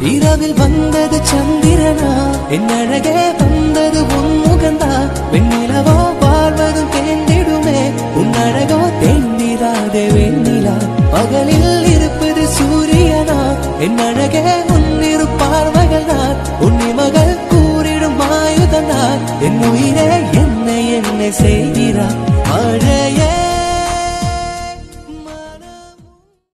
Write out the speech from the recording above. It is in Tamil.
இரவில் வந்தது சந்திரனா? என் அழகே வந்தது உன் முகந்தா? வெண்ணிலவோ? வாழ்வதும் தேர்ந்திடுமே உன் அழகோ தேர்ந்திராதே வெண்ணிலா. பகலில் இருப்பது சூரியனா? என் அழகே உன்னிரு பார்வைகள் நான் உன்னி மகள் கூறிடும் ஆயுதம் என் உயிரே என்னை என்னை செய்கிறா. மழையே